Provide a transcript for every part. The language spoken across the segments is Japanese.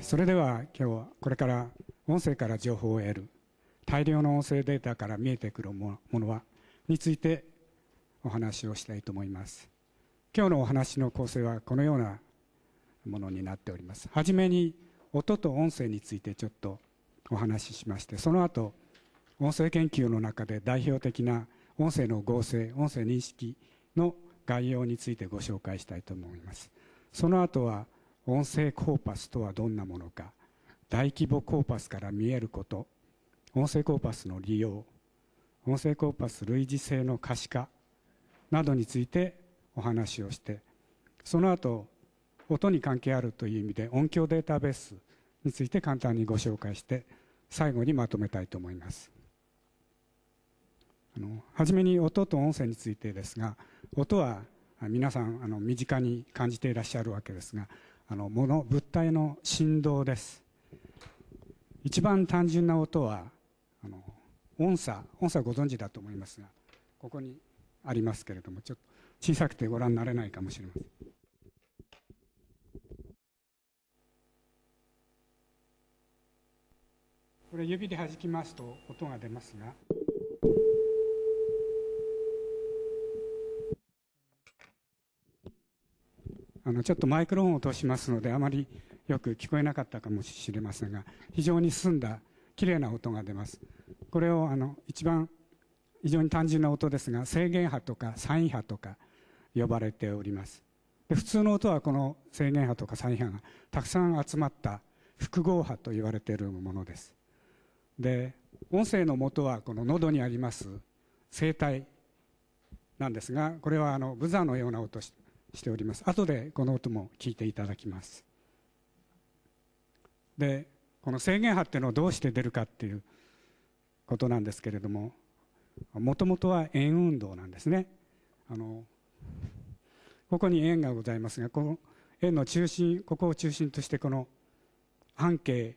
それでは今日はこれから音声から情報を得る大量の音声データから見えてくるものはについてお話をしたいと思います。今日のお話の構成はこのようなものになっております。はじめに音と音声についてちょっとお話ししましてその後音声研究の中で代表的な音声の合成音声認識の概要についてご紹介したいと思います。その後は音声コーパスとはどんなものか大規模コーパスから見えること音声コーパスの利用音声コーパス類似性の可視化などについてお話をしてその後音に関係あるという意味で音響データベースについて簡単にご紹介して最後にまとめたいと思います。あの初めに音と音声についてですが音は皆さんあの身近に感じていらっしゃるわけですがあの物物体の振動です。一番単純な音はあの音差音差ご存知だと思いますがここにありますけれどもちょっと小さくてご覧になれないかもしれません。これ指で弾きますと音が出ますがあのちょっとマイクロフォンを通しますのであまりよく聞こえなかったかもしれませんが非常に澄んだ綺麗な音が出ます。これをあの一番非常に単純な音ですが制限波とかサイン波とか呼ばれております。で普通の音はこの制限波とかサイン波がたくさん集まった複合波と言われているものです。で音声の元はこの喉にあります声帯なんですがこれはあのブザーのような音しております。後でこの音も聞いていただきます。でこの制限波っていうのはどうして出るかっていうことなんですけれどももともとは円運動なんですね。あのここに円がございますがこの円の中心ここを中心としてこの半径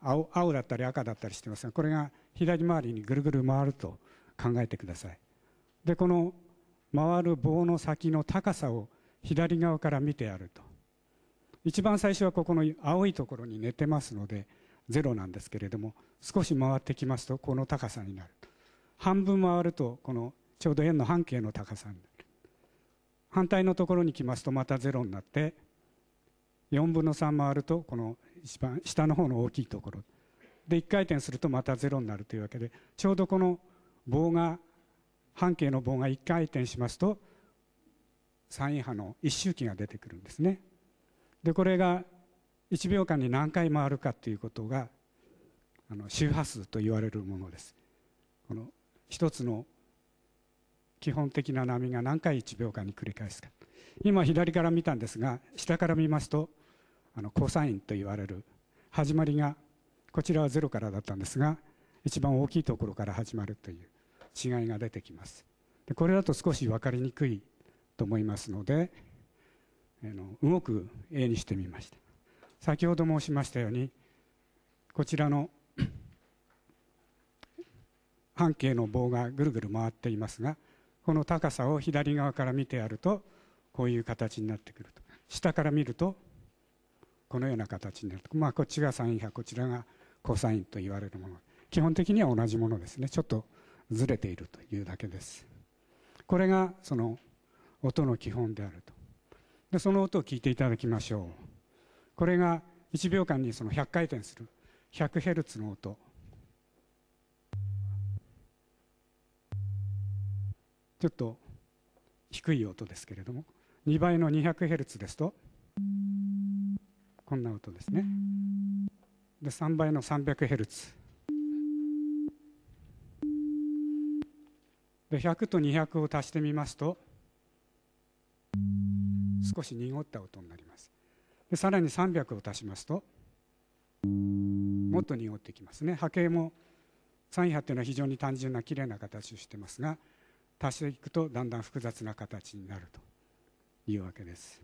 青青だったり赤だったりしてますがこれが左回りにぐるぐる回ると考えてください。でこの回る棒の先の高さを左側から見てやると。一番最初はここの青いところに寝てますのでゼロなんですけれども少し回ってきますとこの高さになる。半分回るとこのちょうど円の半径の高さになる。反対のところに来ますとまたゼロになって4分の3回るとこの一番下の方の大きいところ。で1回転するとまたゼロになるというわけでちょうどこの棒が半径の棒が1回転しますとサイン波の一周期が出てくるんですね。でこれが1秒間に何回回るかということがあの周波数と言われるものです。この一つの基本的な波が何回1秒間に繰り返すか。今左から見たんですが下から見ますとあのコサインと言われる始まりがこちらはゼロからだったんですが一番大きいところから始まるという違いが出てきます。でこれだと少し分かりにくいと思いますので動く絵にしてみました。先ほど申しましたようにこちらの 半径の棒がぐるぐる回っていますがこの高さを左側から見てやるとこういう形になってくると。下から見るとこのような形になると、まあ、こっちがサイン波こちらがコサインと言われるもの。基本的には同じものですね。ちょっとずれているというだけです。これがその音の基本であると。でその音を聞いていただきましょう。これが1秒間にその100回転する100ヘルツの音。ちょっと低い音ですけれども。2倍の200ヘルツですと。こんな音ですね。で3倍の300ヘルツ。で100と200を足してみますと。少し濁った音になります。でさらに300を足しますともっと濁ってきますね。波形も3波っていうのは非常に単純な綺麗な形をしてますが足していくとだんだん複雑な形になるというわけです。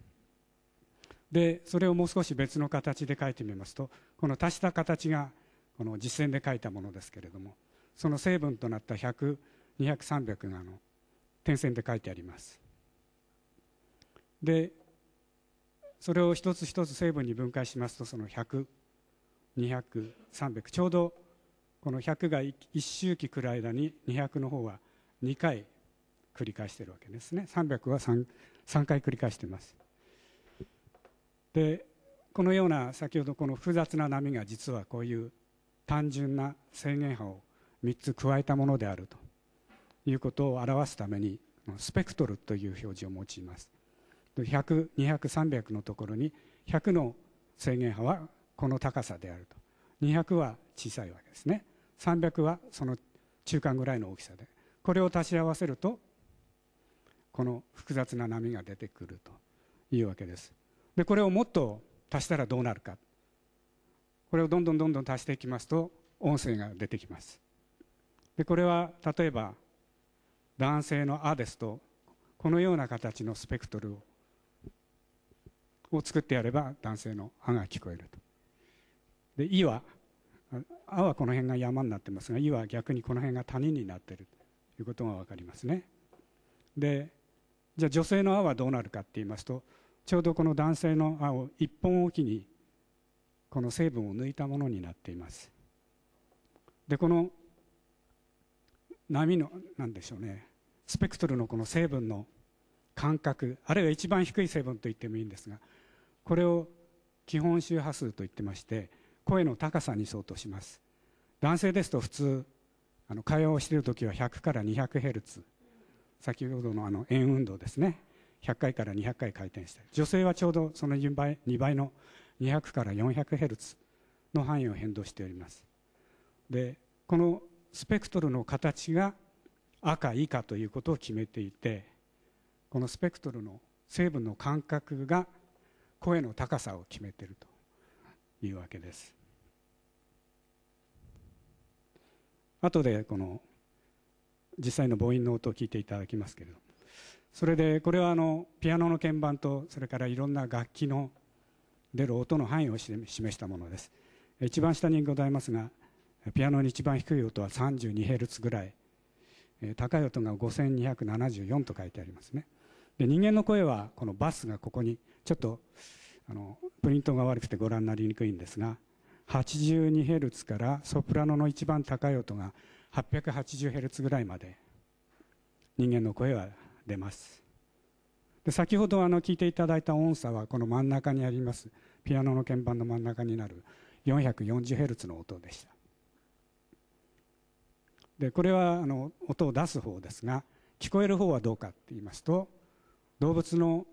でそれをもう少し別の形で書いてみますとこの足した形がこの実践で書いたものですけれどもその成分となった100200,300があの点線で書いてあります。でそれを一つ一つ成分に分解しますとその100 200、300ちょうどこの100が1周期くらい間に200の方は2回繰り返してるわけですね。300は 3, 3回繰り返してます。でこのような先ほどこの複雑な波が実はこういう単純な制限波を3つ加えたものであるということを表すためにスペクトルという表示を用います。100、200、300のところに100の制限波はこの高さであると。200は小さいわけですね。300はその中間ぐらいの大きさで。これを足し合わせるとこの複雑な波が出てくるというわけです。でこれをもっと足したらどうなるか。これをどんどんどんどん足していきますと音声が出てきます。でこれは例えば男性の「あ」ですとこのような形のスペクトルをを作ってやれば男性の「あ」が聞こえると。で「い」は「あ」はこの辺が山になってますが「い」は逆にこの辺が谷になっているということが分かりますね。でじゃあ女性の「あ」はどうなるかって言いますとちょうどこの男性の「あ」を一本おきにこの成分を抜いたものになっています。でこの波のなんでしょうね。スペクトルのこの成分の感覚あるいは一番低い成分と言ってもいいんですがこれを基本周波数と言ってまして声の高さに相当します。男性ですと普通あの会話をしている時は100から200ヘルツ。先ほどのあの円運動ですね。100回から200回回転して女性はちょうどその2倍 ,2 倍の200から400ヘルツの範囲を変動しております。でこのスペクトルの形が赤以下ということを決めていてこのスペクトルの成分の感覚が声の高さを決めているというわけです。後でこの実際の母音の音を聞いていただきますけれどそれでこれはあのピアノの鍵盤とそれからいろんな楽器の出る音の範囲を示したものです。一番下にございますがピアノに一番低い音は 32Hz ぐらい。高い音が5274と書いてありますね。で人間の声はこのバスがここにちょっとあのプリントが悪くてご覧になりにくいんですが 82Hz からソプラノの一番高い音が 880Hz ぐらいまで人間の声は出ます。で先ほどあの聞いていただいた音差はこの真ん中にありますピアノの鍵盤の真ん中になる 440Hz の音でした。でこれはあの音を出す方ですが聞こえる方はどうかって言いますと動物の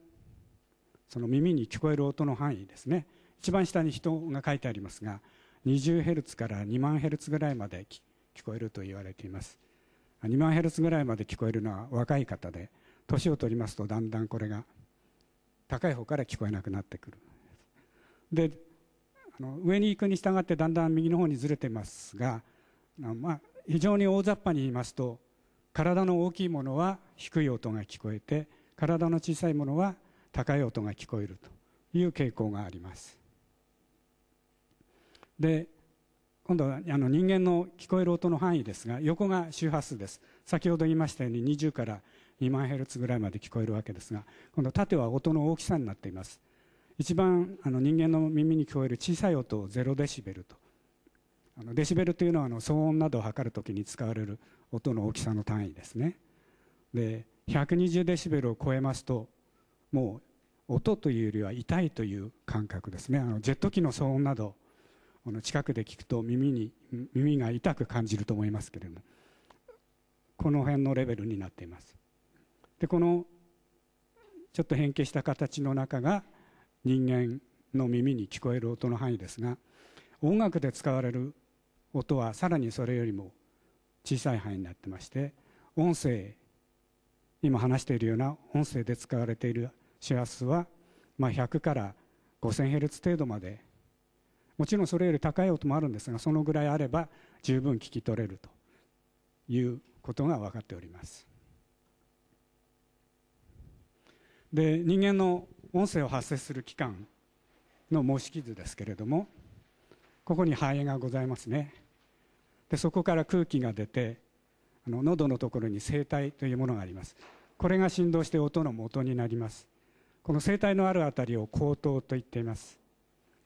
その耳に聞こえる音の範囲ですね。一番下に人が書いてありますが 20Hz から2万ヘルツぐらいまで聞こえると言われています。2万ヘルツぐらいまで聞こえるのは若い方で年を取りますとだんだんこれが高い方から聞こえなくなってくる。であの上に行くに従ってだんだん右の方にずれてますが、まあ、非常に大雑把に言いますと体の大きいものは低い音が聞こえて体の小さいものは高い音が聞こえるという傾向があります。で今度はあの人間の聞こえる音の範囲ですが横が周波数です。先ほど言いましたように20から2万ヘルツぐらいまで聞こえるわけですが今度縦は音の大きさになっています。一番あの人間の耳に聞こえる小さい音を0デシベルと。あのデシベルというのはあの騒音などを測るときに使われる音の大きさの単位ですね。で120デシベルを超えますともう音というよりは痛いという感覚ですね。あのジェット機の騒音など近くで聞くと耳に耳が痛く感じると思いますけれどもこの辺のレベルになっています。でこのちょっと変形した形の中が人間の耳に聞こえる音の範囲ですが音楽で使われる音はさらにそれよりも小さい範囲になってまして音声今話しているような音声で使われている周波数は、まあ、100から5000ヘルツ程度まで。もちろんそれより高い音もあるんですがそのぐらいあれば十分聞き取れるということが分かっております。で人間の音声を発生する器官の模式図ですけれどもここに肺がございますね。でそこから空気が出てあの喉のところに声帯というものがあります。これが振動して音の元になります。この声帯のあるあたりを口頭と言っています。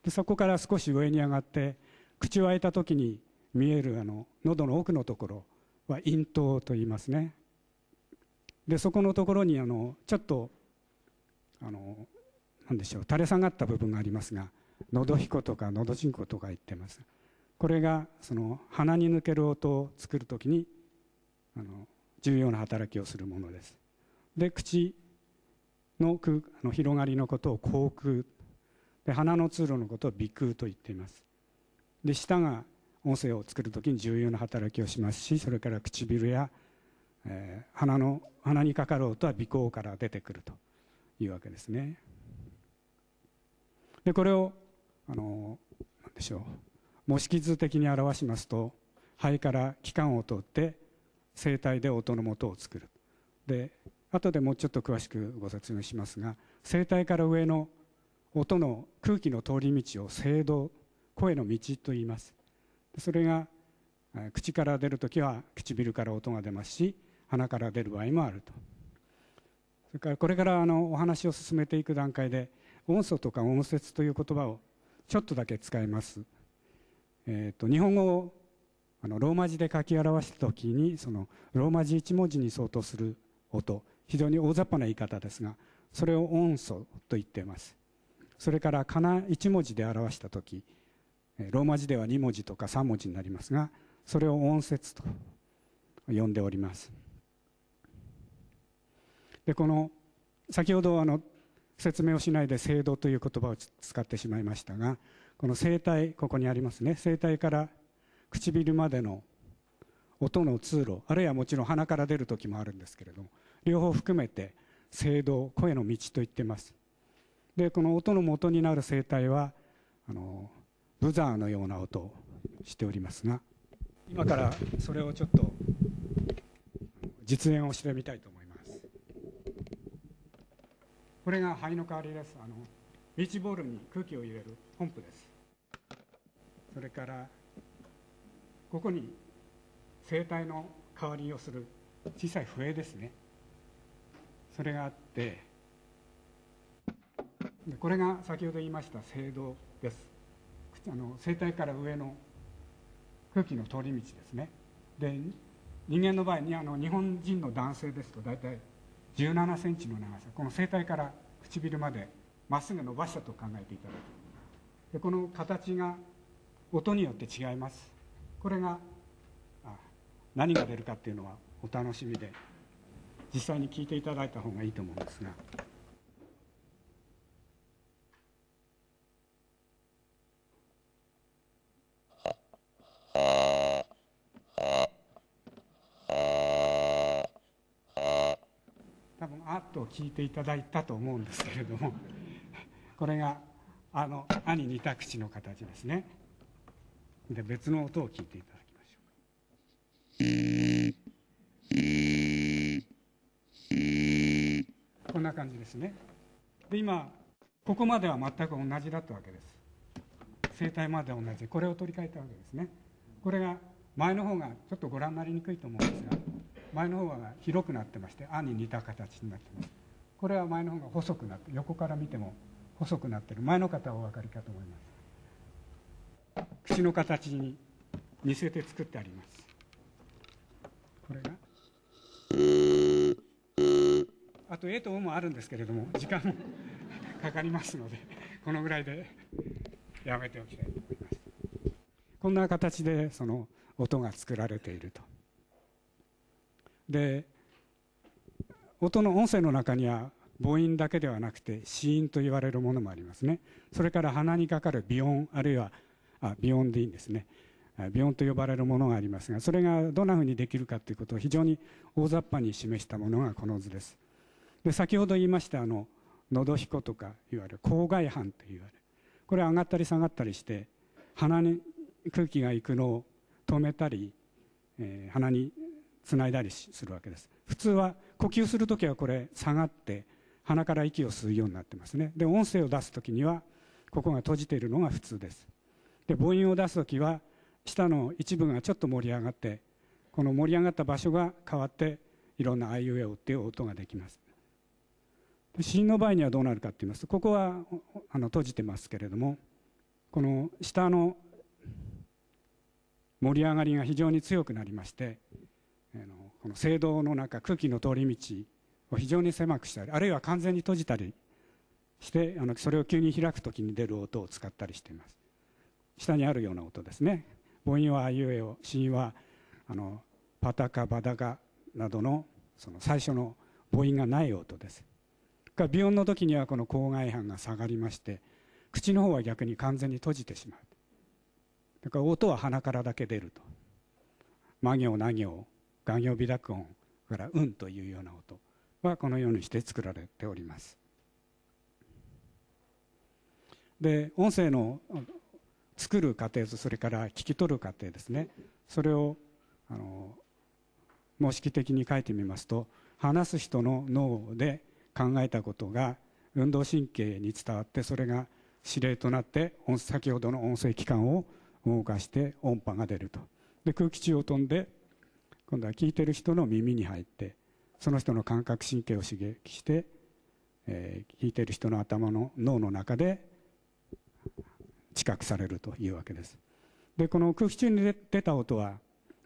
でそこから少し上に上がって口を開いた時に見えるあの喉の奥のところは咽頭と言いますね。でそこのところにあのちょっとあのなんでしょう垂れ下がった部分がありますが喉彦とか喉人工とか言ってます。これがその鼻に抜ける音を作るときにあの重要な働きをするものです。で口の空の広がりのことを口腔。で鼻の通路のことを鼻腔と言っています。で舌が音声を作るときに重要な働きをしますしそれから唇や、えー、鼻の鼻にかかる音は鼻孔から出てくるというわけですね。でこれをあの何でしょう。模式図的に表しますと肺から気管を通って声帯で音の元を作る。で後でもうちょっと詳しくご説明しますが声帯から上の音の空気の通り道を声道声の道と言います。それが口から出るときは唇から音が出ますし鼻から出る場合もあると。それからこれからあのお話を進めていく段階で音素とか音節という言葉をちょっとだけ使います、えーと、日本語あのローマ字で書き表した時にそのローマ字1文字に相当する音非常に大雑把な言い方ですがそれを音素と言っています。それから仮名1文字で表した時ローマ字では2文字とか3文字になりますがそれを音節と呼んでおります。でこの先ほどあの説明をしないで制度という言葉を使ってしまいましたがこの声帯ここにありますね。声帯から唇までの音の通路あるいはもちろん鼻から出る時もあるんですけれども両方含めて声道声の道と言ってます。でこの音の元になる声帯はあのブザーのような音をしておりますが今からそれをちょっと実演をしてみたいと思います。これが肺の代わりです。あのビーチボールに空気を入れるポンプです。それからここに声帯の代わりをする小さい笛ですね。それがあってでこれが先ほど言いました声道です。あの声帯から上の空気の通り道ですね。で人間の場合にあの日本人の男性ですと大体17センチの長さ。この声帯から唇までまっすぐ伸ばしたと考えていただくでこの形が音によって違います。これが何が出るかっていうのはお楽しみで実際に聞いていただいた方がいいと思うんですが多分「あ。と聞いていただいたと思うんですけれどもこれがあの「あ」に似た口の形ですねで別の音を聞いていただきましょう。こんな感じですね。で今ここまでは全く同じだったわけです。声帯まで同じ。これを取り替えたわけですね。これが前の方がちょっとご覧になりにくいと思うんですが前の方が広くなってまして「あ」に似た形になってます。これは前の方が細くなって横から見ても細くなってる。前の方はお分かりかと思います。口の形に似せて作ってあります。これが。あと「え」と「お」もあるんですけれども時間もかかりますのでこのぐらいでやめておきたいと思います。こんな形でその音が作られていると。で音の音声の中には母音だけではなくて子音と言われるものもありますね。それから鼻にかかる鼻音あるいはあ鼻音でいいんですね。鼻音と呼ばれるものがありますがそれがどんなふうにできるかということを非常に大雑把に示したものがこの図です。で先ほど言いましたあの喉彦とかいわゆる口外反と言われる。これ上がったり下がったりして鼻に空気が行くのを止めたり、えー、鼻につないだりするわけです。普通は呼吸する時はこれ下がって鼻から息を吸うようになってますね。で音声を出す時にはここが閉じているのが普通です。で母音を出す時は下の一部がちょっと盛り上がってこの盛り上がった場所が変わっていろんなあいうえおっていう音ができます。子音の場合にはどうなるかと言いますとここはあの閉じてますけれどもこの下の盛り上がりが非常に強くなりましてこの聖堂の中空気の通り道を非常に狭くしたりあるいは完全に閉じたりしてあのそれを急に開く時に出る音を使ったりしています。下にあるような音ですね。母音はあいうえお子音はあのパタカバダガなどのその最初の母音がない音です。鼻音の時にはこの口外反が下がりまして口の方は逆に完全に閉じてしまう。だから音は鼻からだけ出ると。魔行な行画行微濁音からうんというような音。はこのようにして作られております。で音声の作る過程とそれから聞き取る過程ですね。それをあの模式的に書いてみますと話す人の脳で考えたことが運動神経に伝わってそれが指令となって先ほどの音声器官を動かして音波が出ると。で空気中を飛んで今度は聞いてる人の耳に入ってその人の感覚神経を刺激して、えー、聞いてる人の頭の脳の中で知覚されるというわけです。でこの空気中に出た音は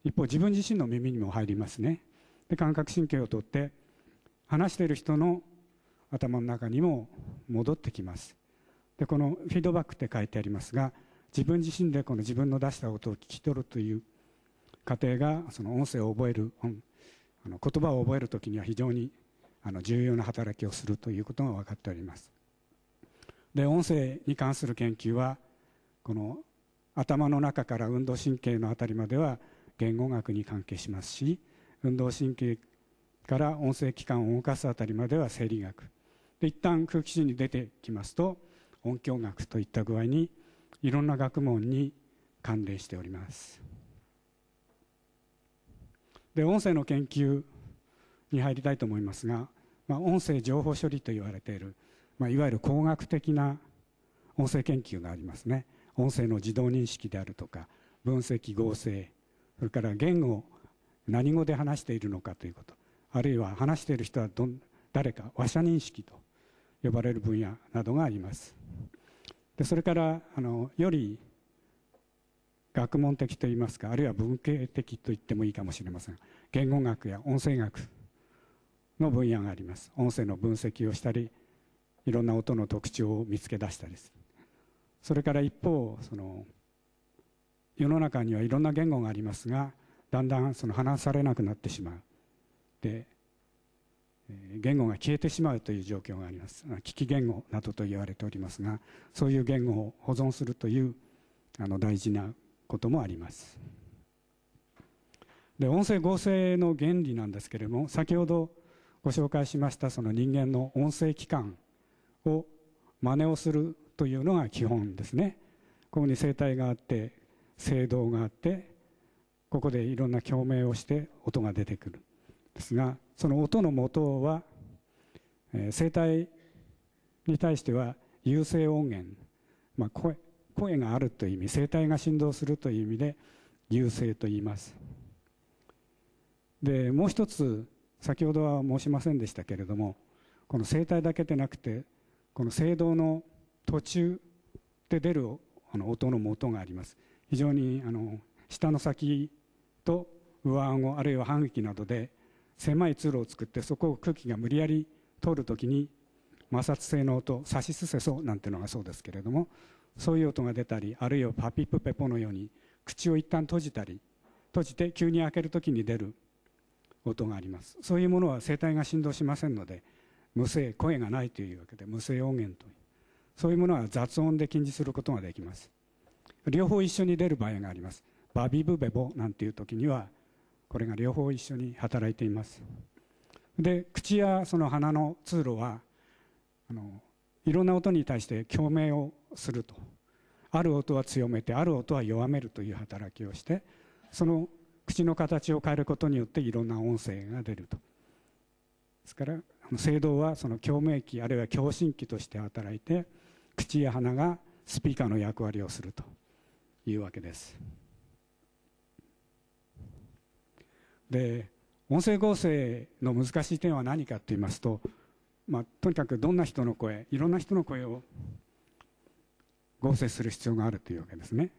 一方自分自身の耳にも入りますね。で感覚神経をとって話している人の頭の中にも戻ってきます。でこのフィードバックって書いてありますが自分自身でこの自分の出した音を聞き取るという過程がその音声を覚えるあの言葉を覚える時には非常にあの重要な働きをするということが分かっております。で音声に関する研究はこの頭の中から運動神経のあたりまでは言語学に関係しますし運動神経から音声器官を動かすあたりまでは生理学。で一旦空気中に出てきますと音響学といった具合にいろんな学問に関連しております。で音声の研究に入りたいと思いますが、まあ、音声情報処理と言われている、まあ、いわゆる工学的な音声研究がありますね。音声の自動認識であるとか分析合成それから言語何語で話しているのかということあるいは話している人はど誰か話者認識と呼ばれる分野などがあります。でそれからあのより学問的といいますかあるいは文系的と言ってもいいかもしれません。言語学や音声学の分野があります。音声の分析をしたりいろんな音の特徴を見つけ出したりする。それから一方その世の中にはいろんな言語がありますがだんだんその話されなくなってしまう。で言語が消えてしまうという状況があります。危機言語などと言われておりますがそういう言語を保存するというあの大事なこともあります。で音声合成の原理なんですけれども先ほどご紹介しましたその人間の音声器官を真似をするというのが基本ですね。ここに声帯があって声道があってここでいろんな共鳴をして音が出てくる。ですがその音の元は、えー、声帯に対しては有声音源、まあ、声声があるという意味声帯が振動するという意味で有声と言います。でもう一つ先ほどは申しませんでしたけれどもこの声帯だけでなくてこの声道の途中で出るあの音の元があります。非常にあの下の先と上顎あるいは反撃などで狭い通路を作ってそこを空気が無理やり通るときに摩擦性の音サシスセソなんてのがそうですけれどもそういう音が出たりあるいはパピプペポのように口を一旦閉じたり閉じて急に開けるときに出る音があります。そういうものは声帯が振動しませんので無声声がないというわけで無声音源という。そういうものは雑音で禁じすることができます。両方一緒に出る場合があります。バビブベボなんていう時にはこれが両方一緒に働いています。で口やその鼻の通路はあのいろんな音に対して共鳴をすると。ある音は強めてある音は弱めるという働きをしてその口の形を変えることによっていろんな音声が出ると。ですから声道はその共鳴器あるいは共振器として働いて口や鼻がスピーカーの役割をするというわけです。で音声合成の難しい点は何かと言いますと、まあ、とにかくどんな人の声いろんな人の声を合成する必要があるというわけですね。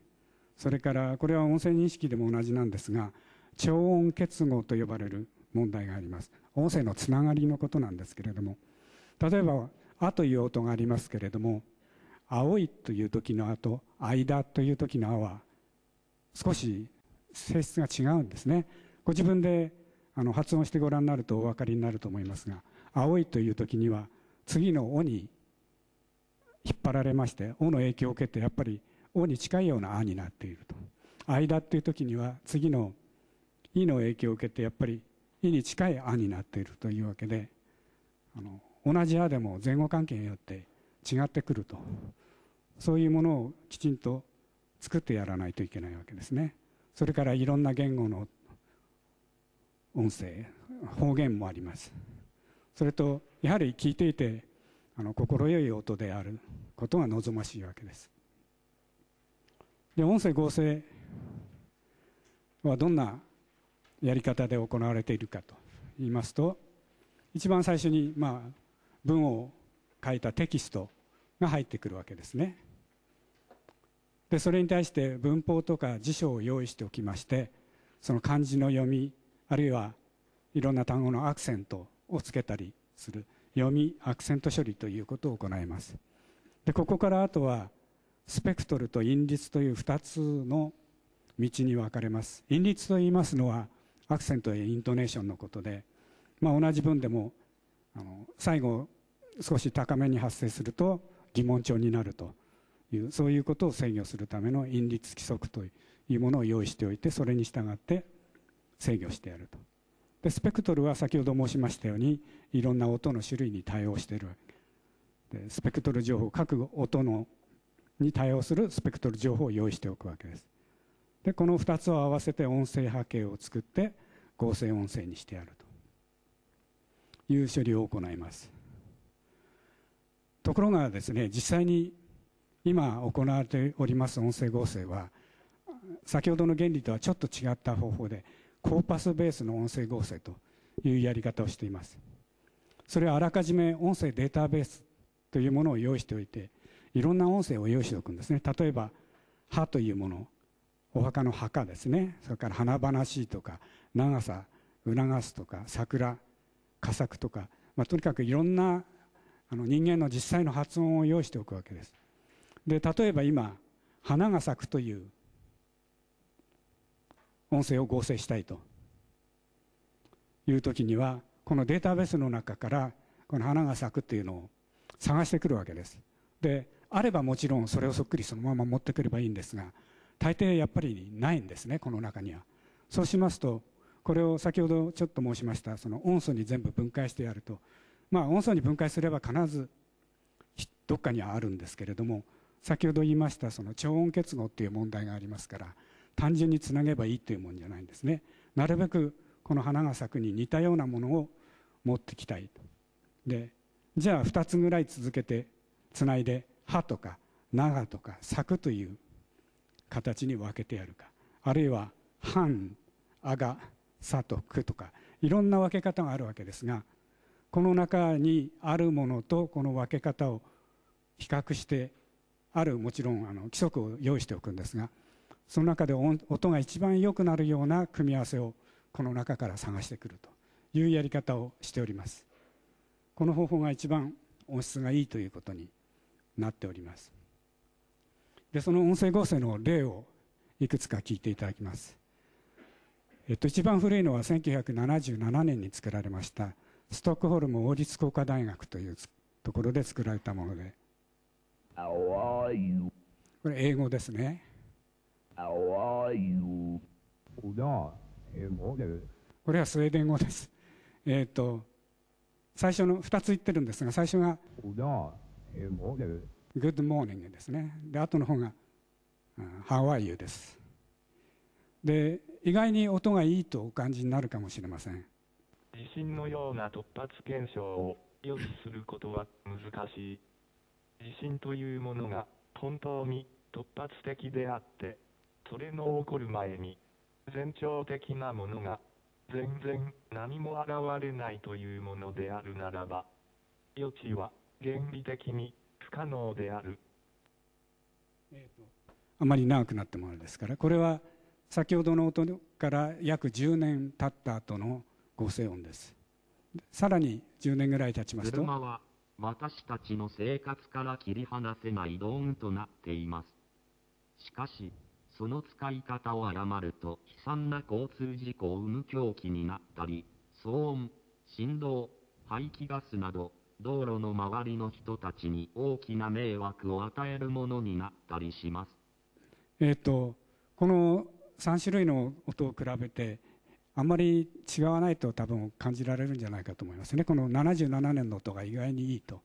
それからこれは音声認識でも同じなんですが超音結合と呼ばれる問題があります。音声のつながりのことなんですけれども例えば「あ」という音がありますけれども「青い」という時の「あ」と「間」という時の「あ」は少し性質が違うんですね。ご自分であの発音してご覧になるとお分かりになると思いますが「青い」という時には次の「お」に引っ張られまして「お」の影響を受けてやっぱり「お」に近いような「あ」になっていると「間」っていう時には次の「い」の影響を受けてやっぱり「い」に近い「あ」になっているというわけであの同じ「あ」でも前後関係によって違ってくると。そういうものをきちんと作ってやらないといけないわけですね。それからいろんな言語の音声方言もあります。それとやはり聞いていてあの心よい音であることが望ましいわけです。で音声合成はどんなやり方で行われているかと言いますと一番最初に、まあ、文を書いたテキストが入ってくるわけですね。でそれに対して文法とか辞書を用意しておきましてその漢字の読みあるいはいろんな単語のアクセントをつけたりする読みアクセント処理ということを行います。でここからあとはスペクトルと韻律という2つの道に分かれます。韻律と言いますのはアクセントやイントネーションのことで、まあ、同じ文でもあの最後少し高めに発生すると疑問調になるというそういうことを制御するための韻律規則というものを用意しておいてそれに従って制御してやると。でスペクトルは先ほど申しましたようにいろんな音の種類に対応している。でスペクトル情報各音のに対応するスペクトル情報を用意しておくわけです。でこの2つを合わせて音声波形を作って合成音声にしてやるという処理を行います。ところがですね実際に今行われております音声合成は先ほどの原理とはちょっと違った方法で高パスベースの音声合成というやり方をしています。それはあらかじめ音声データベースというものを用意しておいていろんな音声を用意しておくんですね。例えば「歯」というものお墓の墓ですね。それから華々しいとか長さ促すとか桜佳作とか、まあ、とにかくいろんなあの人間の実際の発音を用意しておくわけです。で例えば今「花が咲く」という音声を合成したいという時にはこのデータベースの中からこの花が咲くっていうのを探してくるわけです。であればもちろんそれをそっくりそのまま持ってくればいいんですが大抵やっぱりないんですねこの中には。そうしますとこれを先ほどちょっと申しましたその音素に全部分解してやるとまあ音素に分解すれば必ずどっかにはあるんですけれども先ほど言いましたその超音結合っていう問題がありますから単純につなげばいいというもんじゃないんですね。なるべくこの花が咲くに似たようなものを持ってきたい。でじゃあ2つぐらい続けてつないで「葉」とか「長」とか「咲く」という形に分けてやるか。あるいは「半」「あが」「さ」と「く」とかいろんな分け方があるわけですがこの中にあるものとこの分け方を比較してあるもちろんあの規則を用意しておくんですがその中で音が一番良くなるような組み合わせをこの中から探してくるというやり方をしております。この方法が一番音質がいいということになっております。でその音声合成の例をいくつか聞いていただきます。えっと、一番古いのは1977年に作られましたストックホルム王立工科大学というところで作られたものでこれ英語ですねこれはスウェーデン語です。えっ、ー、と、最初の2つ言ってるんですが、最初が Good morning ですね。で、後の方が How are you です。で、意外に音がいいとお感じになるかもしれません。地震のような突発現象を予知することは難しい。地震というものが本当に突発的であって、それの起こる前に前兆的なものが全然何も現れないというものであるならば予知は原理的に不可能である、えとあまり長くなったものですからこれは先ほどの音から約10年経った後の合成音です。さらに10年ぐらい経ちますと。車は私たちの生活から切り離せない道具となっています。しかしその使い方を誤ると悲惨な交通事故を生む凶器になったり騒音振動排気ガスなど道路の周りの人たちに大きな迷惑を与えるものになったりします。えっ、とこの3種類の音を比べてあんまり違わないと多分感じられるんじゃないかと思いますね。この77年の音が意外にいいと。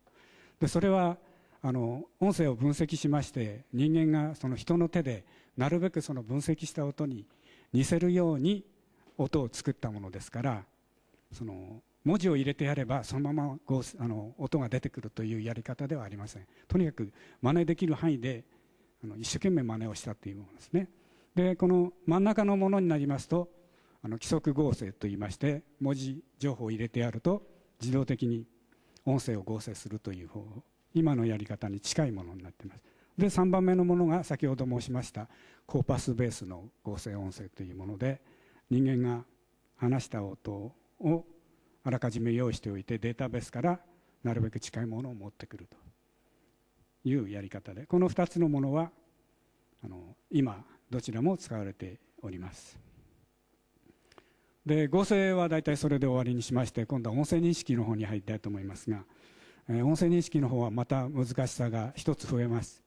でそれはあの音声を分析しまして人間がその人の手でなるべくその分析した音に似せるように音を作ったものですからその文字を入れてやればそのままあの音が出てくるというやり方ではありません。とにかく真似できる範囲であの一生懸命真似をしたというものですね。でこの真ん中のものになりますとあの規則合成といいまして文字情報を入れてやると自動的に音声を合成するという方法今のやり方に近いものになっています。で3番目のものが先ほど申しましたコーパスベースの合成音声というもので人間が話した音をあらかじめ用意しておいてデータベースからなるべく近いものを持ってくると。いうやり方でこの2つのものはあの今どちらも使われております。で合成は大体それで終わりにしまして今度は音声認識の方に入りたいと思いますが、えー、音声認識の方はまた難しさが一つ増えます。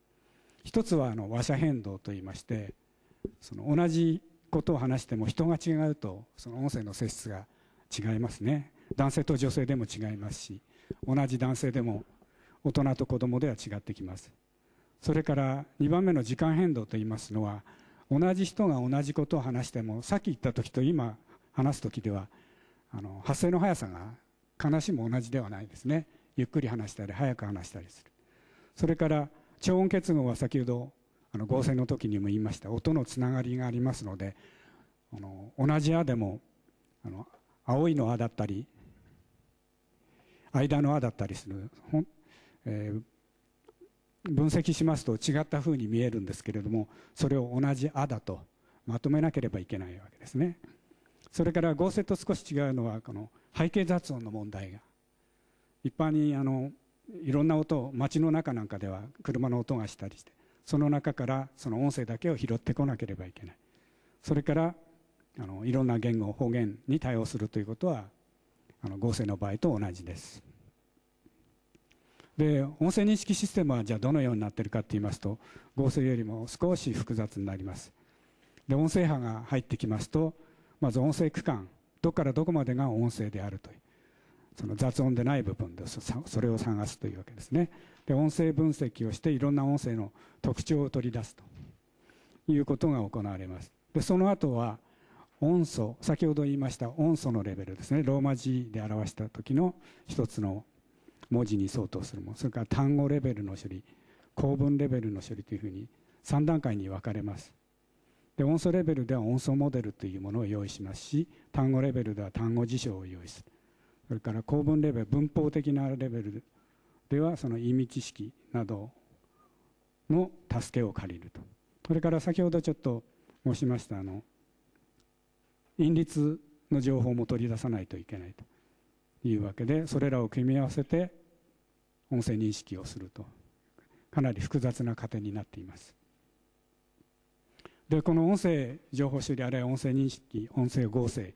一つはあの話者変動といいましてその同じことを話しても人が違うとその音声の性質が違いますね。男性と女性でも違いますし同じ男性でも大人と子供では違ってきます。それから2番目の時間変動といいますのは同じ人が同じことを話してもさっき言った時と今話す時ではあの発声の速さが必ずしも同じではないですね。ゆっくり話したり早く話したりする。それから超音結合は先ほどあの合成の時にも言いました音のつながりがありますのであの同じ「あ」でもあの青いの「あ」だったり間の「あ」だったりする、えー、分析しますと違ったふうに見えるんですけれどもそれを同じ「あ」だとまとめなければいけないわけですね。それから合成と少し違うのはこの背景雑音の問題が。一般にあのいろんな音を街の中なんかでは車の音がしたりしてその中からその音声だけを拾ってこなければいけない。それからあのいろんな言語方言に対応するということはあの合成の場合と同じです。で音声認識システムはじゃあどのようになっているかと言いますと合成よりも少し複雑になります。で音声波が入ってきますとまず音声区間どこからどこまでが音声であるというその雑音でない部分でそれを探すというわけですね。で音声分析をしていろんな音声の特徴を取り出すということが行われます。でその後は音素先ほど言いました音素のレベルですね。ローマ字で表した時の一つの文字に相当するもの。それから単語レベルの処理構文レベルの処理というふうに3段階に分かれます。で音素レベルでは音素モデルというものを用意しますし単語レベルでは単語辞書を用意する。それから構文レベル文法的なレベルではその意味知識などの助けを借りると。それから先ほどちょっと申しましたあの韻律の情報も取り出さないといけないと。いうわけでそれらを組み合わせて音声認識をすると。かなり複雑な過程になっています。でこの音声情報処理あるいは音声認識音声合成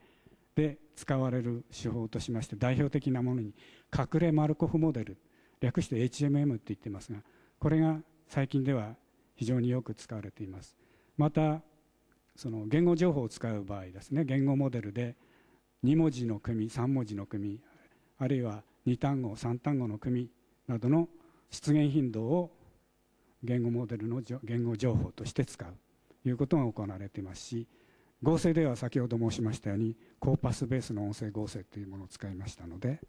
で使われる手法としまして代表的なものに隠れマルコフモデル略して HMM って言ってますがこれが最近では非常によく使われています。またその言語情報を使う場合ですね言語モデルで2文字の組3文字の組あるいは2単語3単語の組などの出現頻度を言語モデルの言語情報として使う。いうことが行われていますし合成では先ほど申しましたようにコーパスベースの音声合成というものを使いましたので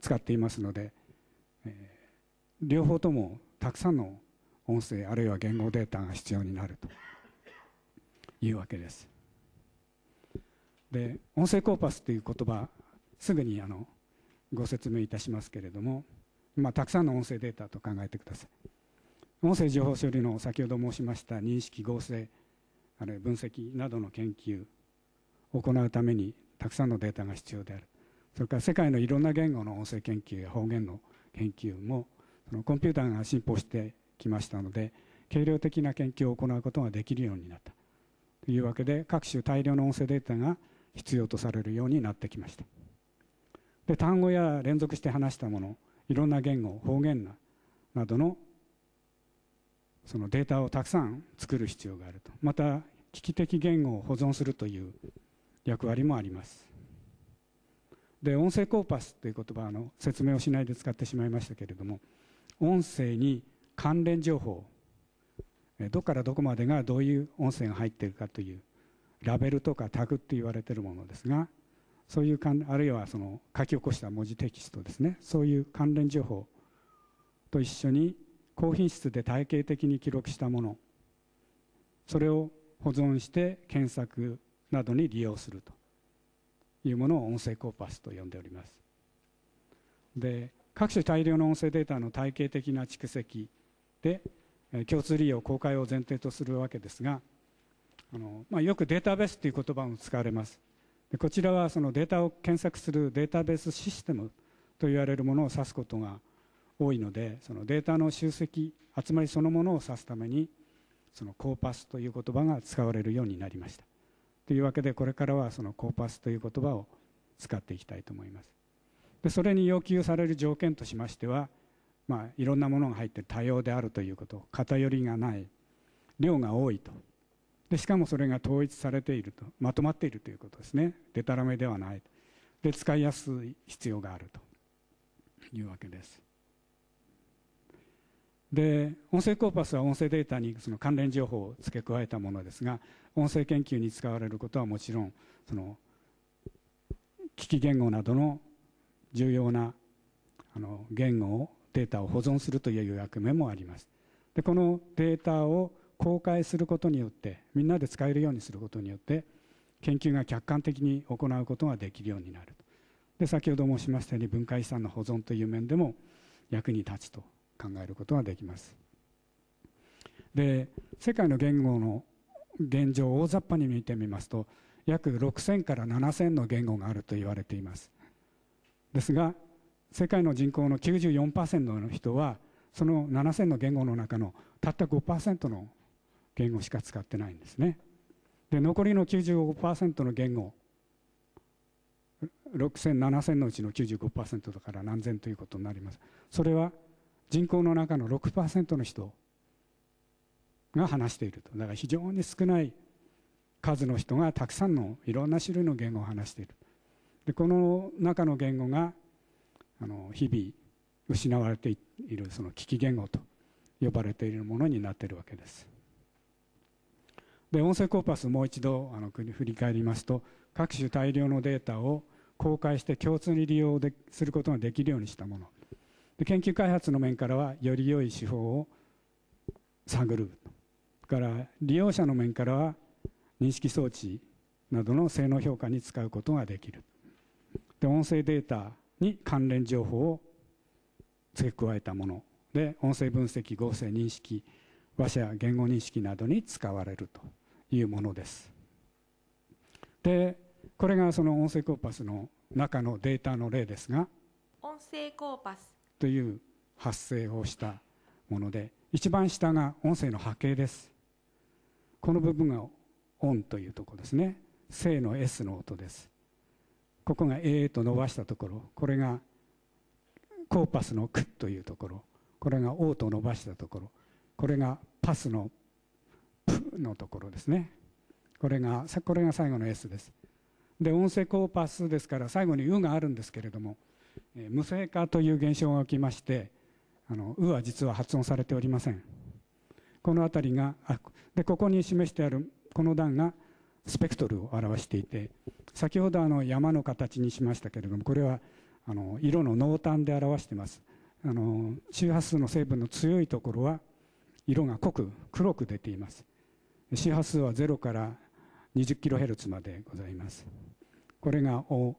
使っていますので、えー、両方ともたくさんの音声あるいは言語データが必要になるというわけです。で音声コーパスという言葉すぐにあのご説明いたしますけれども、まあ、たくさんの音声データと考えてください。音声情報処理の先ほど申しました認識合成あるいは分析などの研究を行うためにたくさんのデータが必要である。それから世界のいろんな言語の音声研究や方言の研究もそのコンピューターが進歩してきましたので軽量的な研究を行うことができるようになったというわけで各種大量の音声データが必要とされるようになってきました。で単語や連続して話したものいろんな言語方言などのそのデータをたくさん作る必要があると。また危機的言語を保存するという役割もあります。で音声コーパスという言葉の説明をしないで使ってしまいましたけれども音声に関連情報どこからどこまでがどういう音声が入っているかというラベルとかタグって言われてるものですがそういうかんあるいはその書き起こした文字テキストですね。そういう関連情報と一緒に高品質で体系的に記録したもの。それを保存して検索などに利用すると。いうものを音声コーパスと呼んでおります。で各種大量の音声データの体系的な蓄積で共通利用公開を前提とするわけですがあの、まあ、よくデータベースという言葉も使われます。こちらはそのデータを検索するデータベースシステムと言われるものを指すことが多いのでそのデータの集積集まりそのものを指すためにそのコーパスという言葉が使われるようになりました。というわけでこれからはそのコーパスという言葉を使っていきたいと思います。でそれに要求される条件としましては、まあ、いろんなものが入って多様であるということ偏りがない量が多いと。でしかもそれが統一されているとまとまっているということですね。でたらめではない。で使いやすい必要があるというわけです。で音声コーパスは音声データにその関連情報を付け加えたものですが音声研究に使われることはもちろんその機器言語などの重要なあの言語をデータを保存するという役目もあります。でこのデータを公開することによってみんなで使えるようにすることによって研究が客観的に行うことができるようになるで先ほど申しましたように文化遺産の保存という面でも役に立つと。考えることができます。で世界の言語の現状を大雑把に見てみますと約6000から7000の言語があると言われています。ですが世界の人口の94%の人はその7000の言語の中のたった5%の言語しか使ってないんですね。で残りの95%の言語6000、7000のうちの95%だから何千ということになります。それは人口の中の6%の人が話していると。だから非常に少ない数の人がたくさんのいろんな種類の言語を話している。でこの中の言語があの日々失われているその危機言語と呼ばれているものになっているわけです。で音声コーパスもう一度あの振り返りますと各種大量のデータを公開して共通に利用ですることができるようにしたもの。で研究開発の面からはより良い手法を探る。から利用者の面からは認識装置などの性能評価に使うことができる。で音声データに関連情報を付け加えたもので音声分析合成認識話者言語認識などに使われるというものです。でこれがその音声コーパスの中のデータの例ですが音声コーパス。という発生をしたもので一番下が音声の波形です。この部分がオンというところですね。正の S の音です。ここが A と伸ばしたところ。これがコーパスのクというところ。これが O と伸ばしたところ。これがパスのプのところですね。これがこれが最後の S です。で音声コーパスですから最後に「う」があるんですけれども無声化という現象が起きましてあの「う」は実は発音されておりません。この辺りがあでここに示してあるこの段がスペクトルを表していて先ほどあの山の形にしましたけれどもこれはあの色の濃淡で表してます。あの周波数の成分の強いところは色が濃く黒く出ています。周波数は0から2 0ヘルツまでございます。これがオ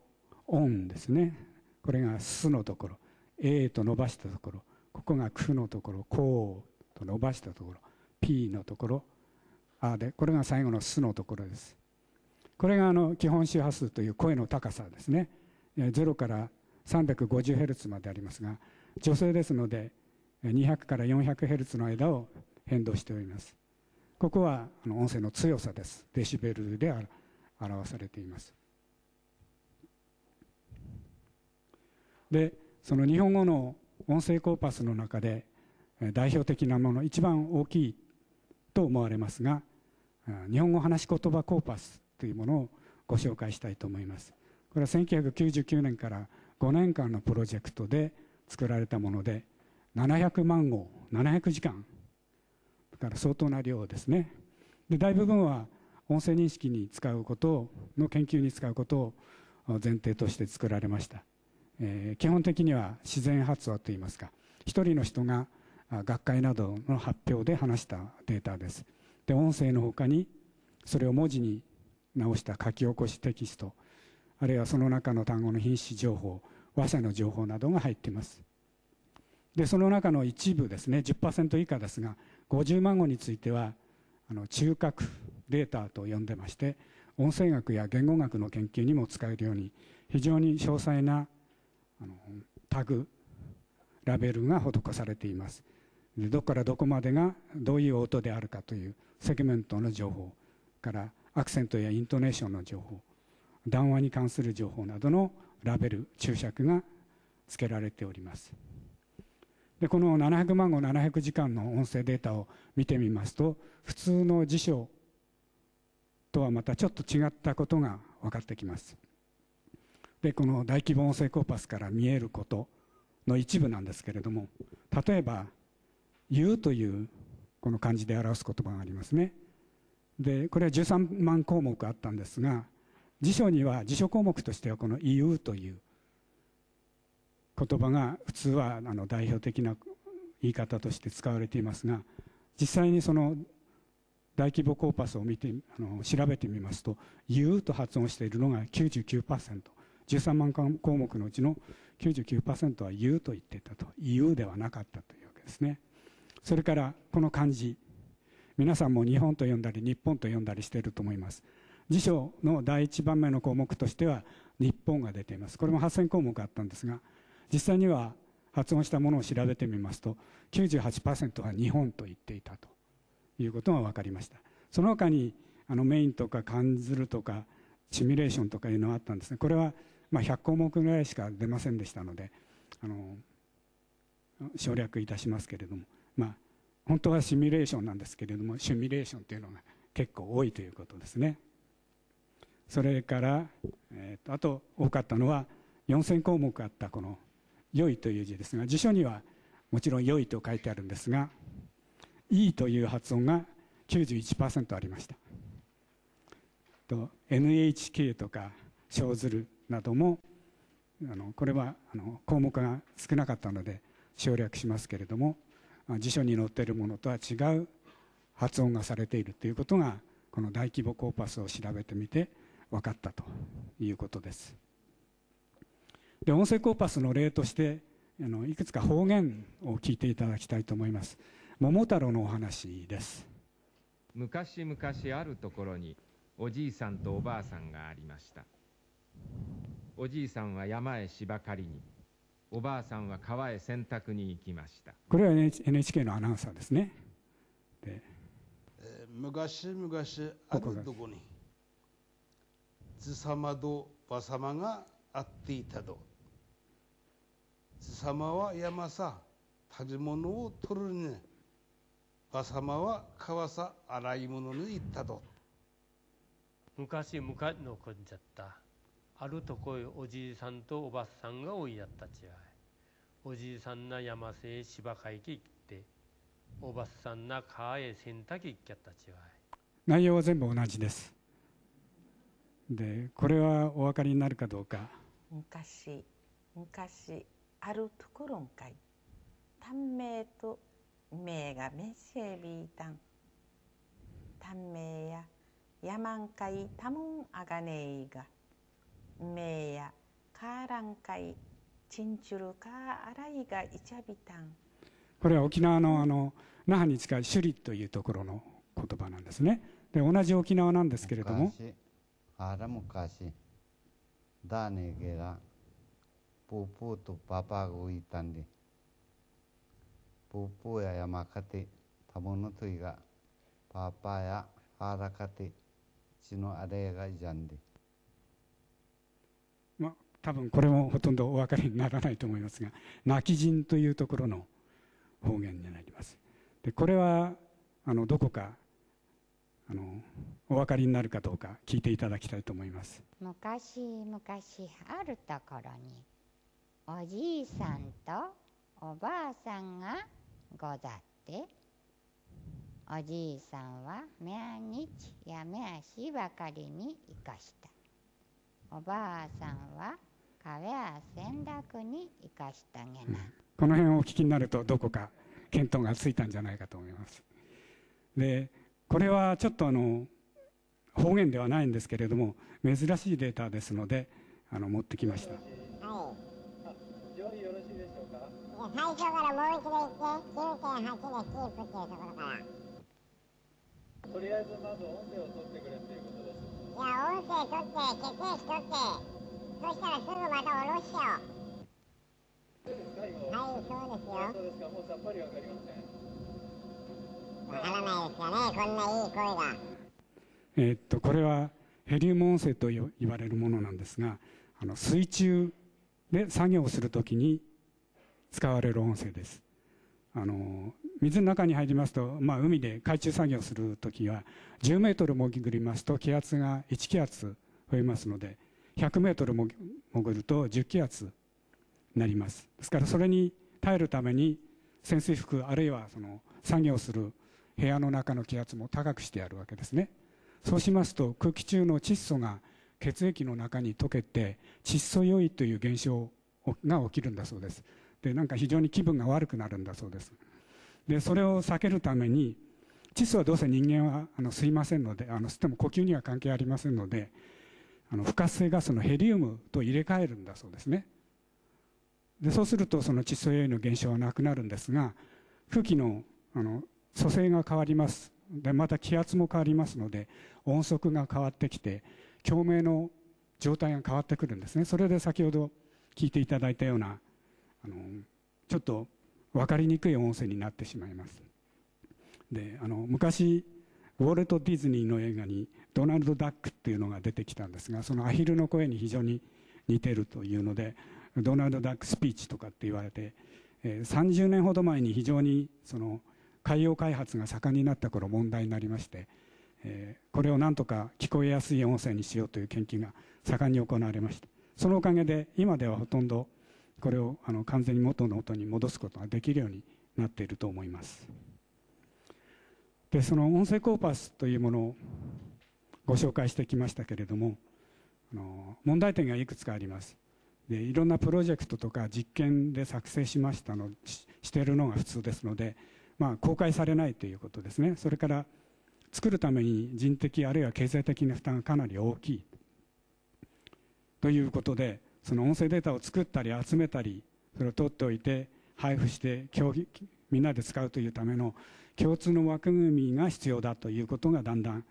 ンですね。これがスのところ。A と伸ばしたところ。ここがクのところ。こうと伸ばしたところ。P のところ。R でこれが最後の「す」のところです。これがあの基本周波数という声の高さですね。0から 350Hz までありますが女性ですので200から 400Hz の間を変動しております。ここはあの音声の強さです。デシベルで表されています。でその日本語の音声コーパスの中で代表的なもの一番大きいと思われますが日本語話し言葉コーパスというものをご紹介したいと思います。これは1999年から5年間のプロジェクトで作られたもので700万語700時間。だから相当な量ですね。で大部分は音声認識に使うことの研究に使うことを前提として作られました、えー、基本的には自然発話といいますか一人の人が学会などの発表で話したデータです。で音声のほかにそれを文字に直した書き起こしテキストあるいはその中の単語の品詞情報話者の情報などが入っています。でその中の一部ですね10%以下ですが50万語についてはあの中核データと呼んでまして音声学や言語学の研究にも使えるように非常に詳細なあのタグラベルが施されています。でどこからどこまでがどういう音であるかというセグメントの情報からアクセントやイントネーションの情報談話に関する情報などのラベル注釈が付けられております。でこの700万語700時間の音声データを見てみますと普通の辞書とはまたちょっと違ったことが分かってきます。でこの大規模音声コーパスから見えることの一部なんですけれども例えば「言う」というこの漢字で表す言葉がありますね。でこれは13万項目あったんですが辞書には辞書項目としてはこの「言う」という言葉が普通はあの代表的な言い方として使われていますが実際にその大規模コーパスを見てあの調べてみますと「言う」と発音しているのが99% 13万項目のうちの99%は「言う」と言ってたと「言う」ではなかったというわけですね。それからこの漢字。皆さんも日本と読んだり日本と読んだりしていると思います。辞書の第1番目の項目としては日本が出ています。これも8000項目あったんですが実際には発音したものを調べてみますと98%は日本と言っていたということが分かりました。その他にあのメインとか感ずるとかシミュレーションとかいうのがあったんですね。これはまあ100項目ぐらいしか出ませんでしたのであの省略いたしますけれどもまあ本当はシミュレーションなんですけれどもシミュレーションというのが結構多いということですね。それから、えーと、あと多かったのは4000項目あったこの「良い」という字ですが辞書にはもちろん「良い」と書いてあるんですが「いい」という発音が91%ありました。と NHK とか「生ずる」などもあのこれはあの項目が少なかったので省略しますけれども辞書に載っているものとは違う発音がされているということがこの大規模コーパスを調べてみて分かったということです。で音声コーパスの例としてあのいくつか方言を聞いていただきたいと思います。桃太郎のお話です。昔々あるところにおじいさんとおばあさんがありました。おじいさんは山へ芝刈りにおばあさんは川へ洗濯に行きましたこれは NHK のアナウンサーですねで昔々あるところにズ様とバ様が会っていたと。ズ様は山さ、食べ物を取るね。バ様は川さ、洗い物に行ったと。昔昔のこんじゃった。あるとこへおじいさんとおばさんがおいやったちやい。おじいさんな山せ芝かいき行って、おばさんな川へ洗濯行っきゃったちやい。内容は全部同じです。でこれはお分かりになるかどうか昔昔あるところんかい短命と命がめせびいたん短命や山んかいたもんあがねいが命やかーらんかいちんちゅるかあらいがいちゃびたんこれは沖縄のあの那覇に近い首里というところの言葉なんですね。で同じ沖縄なんですけれども。昔あら昔ダーネゲがプープーとパパがいたんでプープーや山かてたものといがパパやあらかて血のあれがいじゃんで。まあ、多分これもほとんどお分かりにならないと思いますが泣き人というところの方言になります。でこれはあのどこかあのお分かりになるかどうか聞いていただきたいと思います。昔々あるところにおじいさんとおばあさんがござっておじいさんはめあ日やめ足ばかりに生かした。おばあさんは壁や洗濯に生かしたげなこの辺をお聞きになるとどこか見当がついたんじゃないかと思います。でこれはちょっとあの方言ではないんですけれども珍しいデータですのであの持ってきました。最初からもう。一度言って、9.8でキープっていう。ところから。とりあえずまず音声を取ってくれっていう。ことです。いや、音声取って、血液取って、そしたらすぐまた下ろしよそうですか、はい、そうですよ。そうですか、もうさっぱりわかりません。わからないですよね、こんないい声が。えーっとこれはヘリウム音声と言われるものなんですがあの水中で作業をするときに使われる音声ですあの水の中に入りますと、まあ、海で海中作業するときは10メートル潜りますと気圧が1気圧増えますので100メートル潜ると10気圧になります。ですからそれに耐えるために潜水服あるいはその作業する部屋の中の気圧も高くしてあるわけですね。そうしますと空気中の窒素が血液の中に溶けて窒素酔いという現象が起きるんだそうです。でなんか非常に気分が悪くなるんだそうです。でそれを避けるために窒素はどうせ人間はあの吸いませんのであの吸っても呼吸には関係ありませんのであの不活性ガスのヘリウムと入れ替えるんだそうですね。でそうするとその窒素酔いの現象はなくなるんですが空気のあの組成が変わります。でまた気圧も変わりますので音速が変わってきて共鳴の状態が変わってくるんですね。それで先ほど聞いていただいたようなあのちょっと分かりにくい音声になってしまいます。であの昔ウォルト・ディズニーの映画にドナルド・ダックっていうのが出てきたんですがそのアヒルの声に非常に似てるというのでドナルド・ダックスピーチとかって言われて、えー、30年ほど前に非常にその海洋開発が盛んになった頃問題になりまして、えー、これをなんとか聞こえやすい音声にしようという研究が盛んに行われました。そのおかげで今ではほとんどこれをあの完全に元の音に戻すことができるようになっていると思います。でその音声コーパスというものをご紹介してきましたけれどもあの問題点がいくつかあります。でいろんなプロジェクトとか実験で作成しましたのししてるのが普通ですのでまあ、公開されないということですね。それから作るために人的あるいは経済的な負担がかなり大きい。ということでその音声データを作ったり集めたりそれを取っておいて配布してみんなで使うというための共通の枠組みが必要だということがだんだん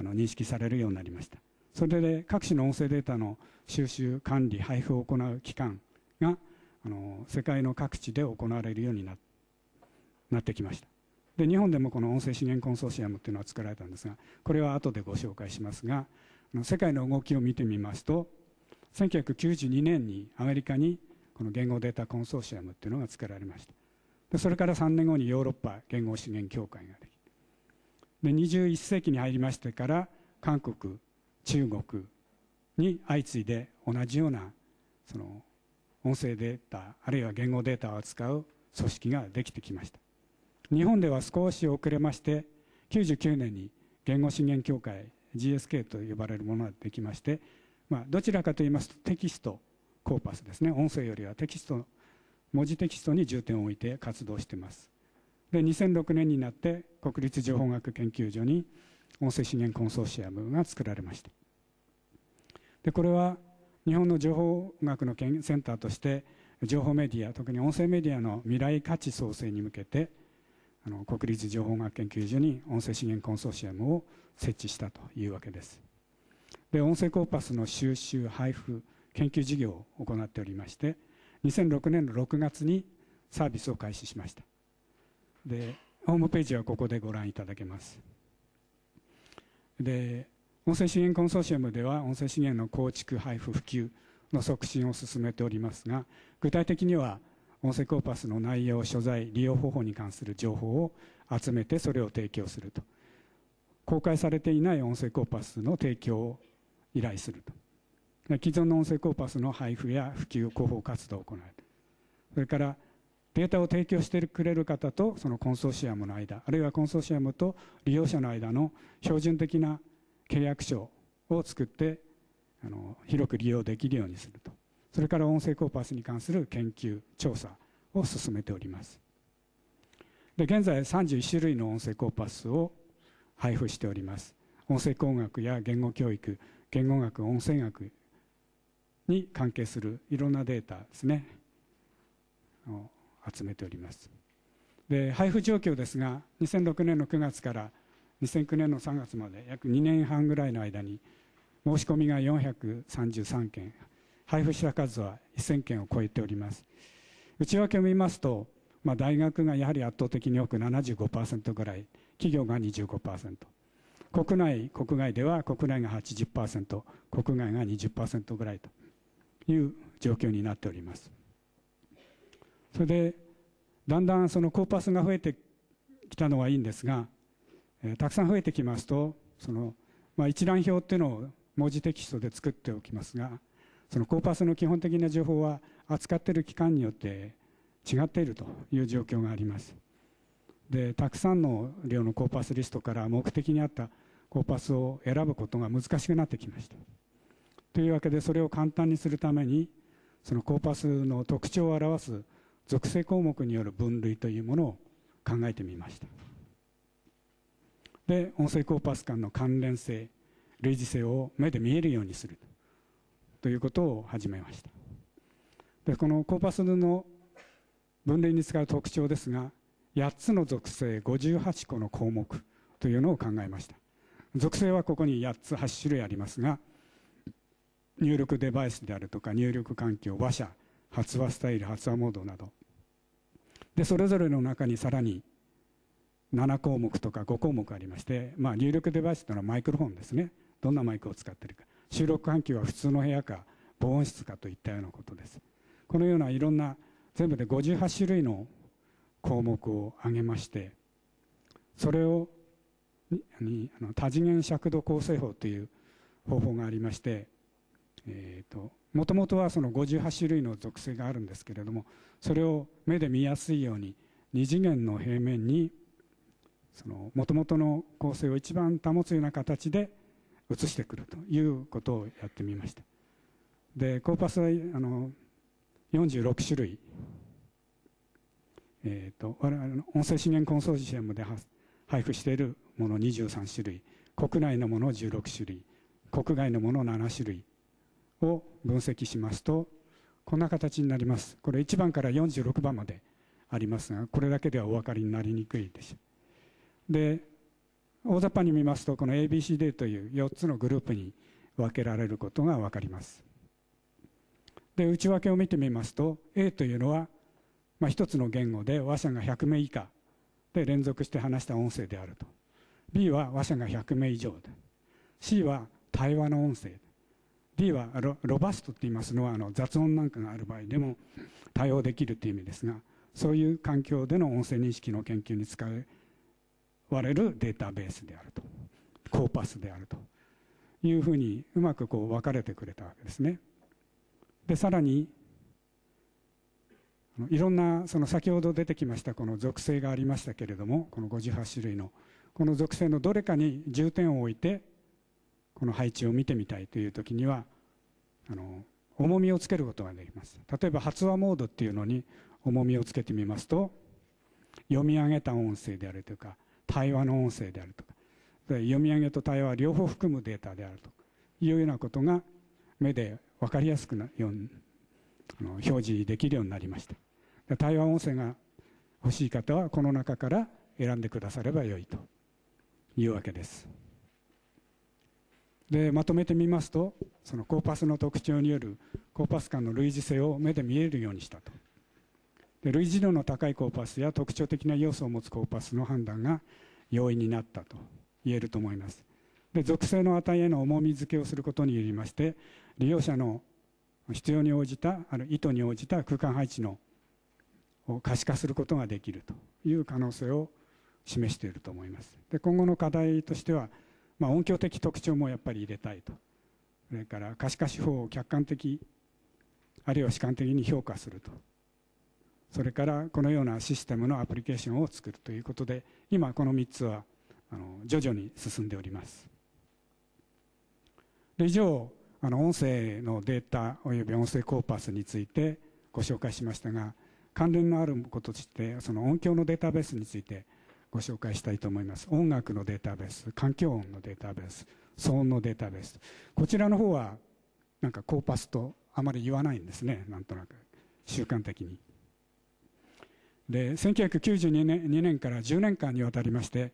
あの認識されるようになりました。それで各種の音声データの収集管理配布を行う機関があの世界の各地で行われるようになっなってきました。で日本でもこの音声資源コンソーシアムっていうのは作られたんですがこれは後でご紹介しますが世界の動きを見てみますと1992年にアメリカにこの言語データコンソーシアムっていうのが作られました。でそれから3年後にヨーロッパ言語資源協会ができで21世紀に入りましてから韓国中国に相次いで同じようなその音声データあるいは言語データを扱う組織ができてきました。日本では少し遅れまして99年に言語資源協会 GSK と呼ばれるものができまして、まあ、どちらかといいますとテキストコーパスですね。音声よりはテキスト文字テキストに重点を置いて活動しています。で2006年になって国立情報学研究所に音声資源コンソーシアムが作られました。でこれは日本の情報学のセンターとして情報メディア特に音声メディアの未来価値創生に向けてあの国立情報学研究所に音声資源コンソーシアムを設置したというわけです。で音声コーパスの収集配布研究事業を行っておりまして2006年の6月にサービスを開始しました。でホームページはここでご覧いただけます。で音声資源コンソーシアムでは音声資源の構築配布普及の促進を進めておりますが具体的には音声コーパスの内容所在利用方法に関する情報を集めてそれを提供すると。公開されていない音声コーパスの提供を依頼すると。既存の音声コーパスの配布や普及広報活動を行うそれからデータを提供してくれる方とそのコンソーシアムの間あるいはコンソーシアムと利用者の間の標準的な契約書を作ってあの広く利用できるようにすると。それから音声コーパスに関する研究調査を進めております。で現在31種類の音声コーパスを配布しております。音声工学や言語教育言語学音声学に関係するいろんなデータですね。集めております。で配布状況ですが2006年の9月から2009年の3月まで約2年半ぐらいの間に申し込みが433件配布した数は1000件を超えております。内訳を見ますと、まあ、大学がやはり圧倒的に多く75%ぐらい企業が25%国内国外では国内が80%国外が20%ぐらいという状況になっております。それでだんだんそのコーパスが増えてきたのはいいんですが、えー、たくさん増えてきますとその、まあ、一覧表っていうのを文字テキストで作っておきますがそのコーパスの基本的な情報は扱っている機関によって違っているという状況があります。でたくさんの量のコーパスリストから目的に合ったコーパスを選ぶことが難しくなってきました。というわけでそれを簡単にするためにそのコーパスの特徴を表す属性項目による分類というものを考えてみました。で音声コーパス間の関連性類似性を目で見えるようにするということを始めました。でこのコーパスの分類に使う特徴ですが8つの属性58個の項目というのを考えました。属性はここに8つ8種類ありますが入力デバイスであるとか入力環境話者発話スタイル発話モードなど。でそれぞれの中にさらに7項目とか5項目ありまして、まあ、入力デバイスというのはマイクロフォンですね。どんなマイクを使っているか。収録環境は普通の部屋か防音室かといったようなことです。このようないろんな全部で58種類の項目を挙げましてそれをにあの多次元尺度構成法という方法がありまして、えーと、もともとはその58種類の属性があるんですけれどもそれを目で見やすいように2次元の平面にもともとの構成を一番保つような形で移してくるということをやってみました。でコーパスはあの46種類、えーと、我々の音声資源コンソーシアムで配布しているもの23種類国内のもの16種類国外のもの7種類を分析しますとこんな形になります。これ1番から46番までありますがこれだけではお分かりになりにくいでしょで大雑把に見ますとこの ABCD という4つのグループに分けられることが分かります。で内訳を見てみますと A というのは、まあ、1つの言語で話者が100名以下で連続して話した音声であると。B は話者が100名以上で。C は対話の音声はロバストって言いますのはあの雑音なんかがある場合でも対応できるという意味ですがそういう環境での音声認識の研究に使われるデータベースであるとコーパスであるというふうにうまくこう分かれてくれたわけですね。でさらにいろんなその先ほど出てきましたこの属性がありましたけれどもこの58種類のこの属性のどれかに重点を置いてこの配置を見てみたいという時にはあの重みをつけることができます。例えば発話モードっていうのに重みをつけてみますと読み上げた音声であるとか対話の音声であるとか読み上げと対話は両方含むデータであるというようなことが目で分かりやすくなよあの表示できるようになりました。対話音声が欲しい方はこの中から選んでくださればよいというわけです。でまとめてみますとそのコーパスの特徴によるコーパス間の類似性を目で見えるようにしたと。で類似度の高いコーパスや特徴的な要素を持つコーパスの判断が容易になったと言えると思います。で属性の値への重み付けをすることによりまして利用者の必要に応じたある意図に応じた空間配置のを可視化することができるという可能性を示していると思います。で今後の課題としては、まあ、音響的特徴もやっぱり入れたいと。それから可視化手法を客観的あるいは主観的に評価すると。それからこのようなシステムのアプリケーションを作るということで今この3つはあの徐々に進んでおります。で以上あの音声のデータおよび音声コーパスについてご紹介しましたが関連のあることとしてその音響のデータベースについてご紹介したいと思います。音楽のデータベース環境音のデータベース騒音のデータベース。こちらの方はなんかコーパスとあまり言わないんですね。なんとなく。習慣的に。で1992年 ,2 年から10年間にわたりまして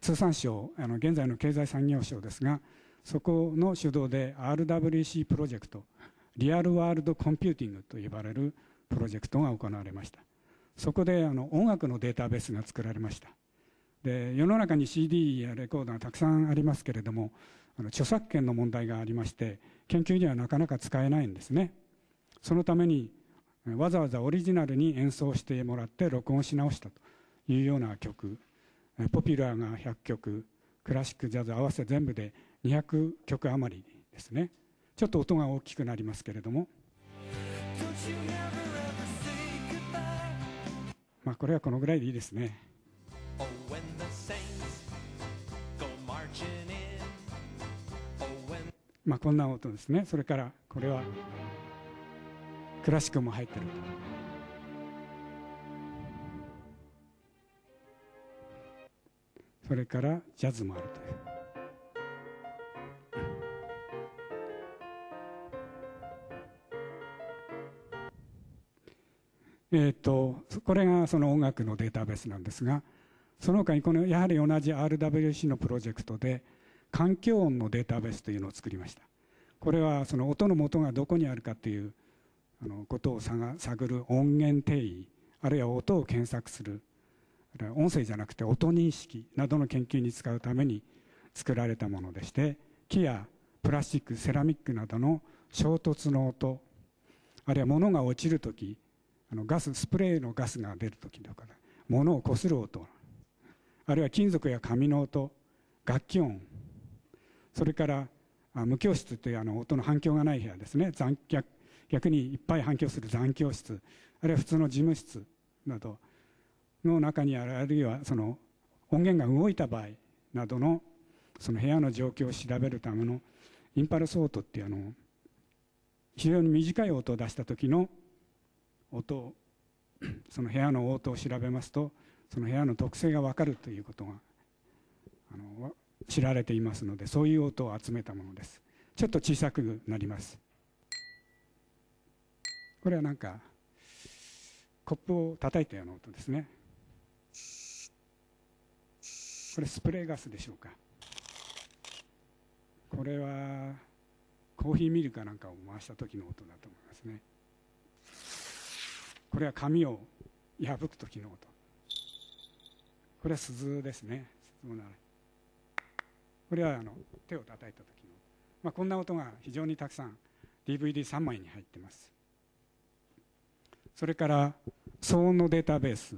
通産省あの現在の経済産業省ですがそこの主導で RWC プロジェクトリアルワールドコンピューティングと呼ばれるプロジェクトが行われました。そこであの音楽のデータベースが作られました。で世の中に CD やレコードがたくさんありますけれどもあの著作権の問題がありまして研究にはなかなか使えないんですね。そのためにわざわざオリジナルに演奏してもらって録音し直したというような曲ポピュラーが100曲クラシックジャズ合わせ全部で200曲余りですね。ちょっと音が大きくなりますけれども。まあこれはこのぐらいでいいですね。まあこんな音ですね。それからこれはクラシックも入ってる。それからジャズもあるという。えーと、これがその音楽のデータベースなんですがその他にこのやはり同じ RWC のプロジェクトで環境音のデータベースというのを作りました。これはその音の元がどこにあるかというあのことを探る音源定義あるいは音を検索する音声じゃなくて音認識などの研究に使うために作られたものでして木やプラスチックセラミックなどの衝突の音あるいは物が落ちる時あのガススプレーのガスが出る時とか物をこする音あるいは金属や紙の音楽器音それから無教室というあの音の反響がない部屋ですね。残逆逆にいっぱい反響する残響室。あるいは普通の事務室などの中にあるあるいはその音源が動いた場合などのその部屋の状況を調べるためのインパルスオートっていうあの非常に短い音を出した時の音その部屋の音を調べますとその部屋の特性が分かるということがあの知られていますのでそういう音を集めたものです。ちょっと小さくなります。これはなんかコップを叩いたような音ですね。これスプレーガスでしょうか。これはコーヒーミルかなんかを回した時の音だと思いますね。これは紙を破く時の音。これは鈴ですね。鈴もなこれはあの手を叩いた時の、まあ、こんな音が非常にたくさん DVD3 枚に入ってます。それから騒音のデータベース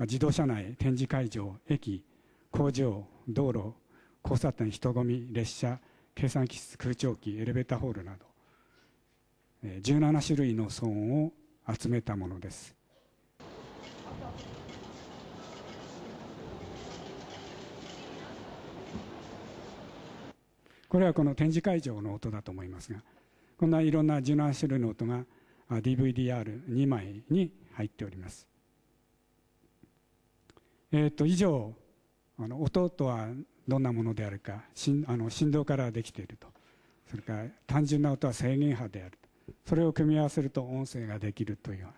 自動車内展示会場駅工場道路交差点人混み列車計算機室空調機エレベーターホールなど17種類の騒音を集めたものです。これはこの展示会場の音だと思いますがこんないろんな17種類の音が DVD-R2 枚に入っております。えっ、ー、と以上あの音とはどんなものであるかあの振動からできていると。それから単純な音は制限波であるそれを組み合わせると音声ができるという。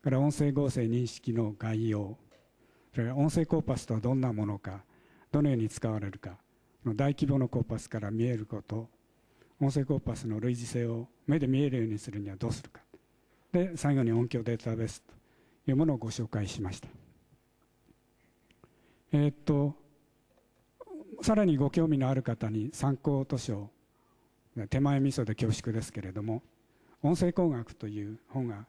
から音声合成認識の概要。それから音声コーパスとはどんなものかどのように使われるか。大規模のコーパスから見えること音声コーパスの類似性を目で見えるようにするにはどうするか。で最後に音響データベースというものをご紹介しました。えー、っとさらにご興味のある方に参考図書手前味噌で恐縮ですけれども音声工学という本が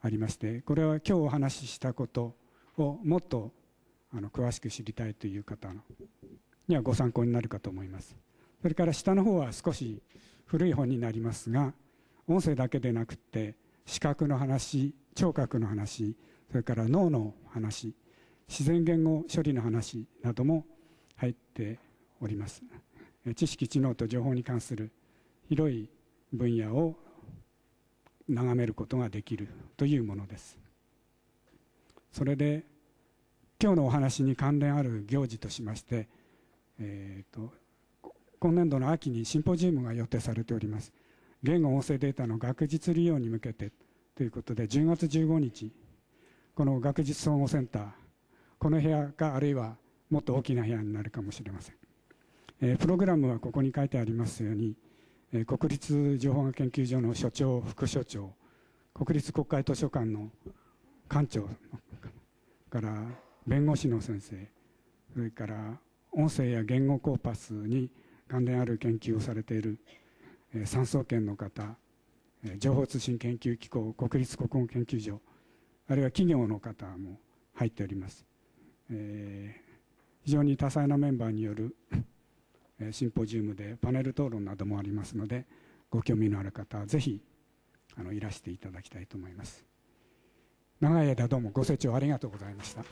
ありましてこれは今日お話ししたことをもっとあの詳しく知りたいという方のにはご参考になるかと思います。それから下の方は少し古い本になりますが音声だけでなくて視覚の話聴覚の話それから脳の話自然言語処理の話なども入っております。知識知能と情報に関する広い分野を眺めることができるというものです。それで今日のお話に関連ある行事としまして、えーと、今年度の秋にシンポジウムが予定されております。言語音声データの学術利用に向けてということで10月15日この学術総合センターこの部屋かあるいはもっと大きな部屋になるかもしれません、えー、プログラムはここに書いてありますように、えー、国立情報学研究所の所長副所長国立国会図書館の館長から弁護士の先生それから音声や言語コーパスに関連ある研究をされている、えー、産総研の方、情報通信研究機構国立国語研究所あるいは企業の方も入っております、えー、非常に多彩なメンバーによるシンポジウムでパネル討論などもありますのでご興味のある方はぜひあのいらしていただきたいと思います長い間どうもご清聴ありがとうございました。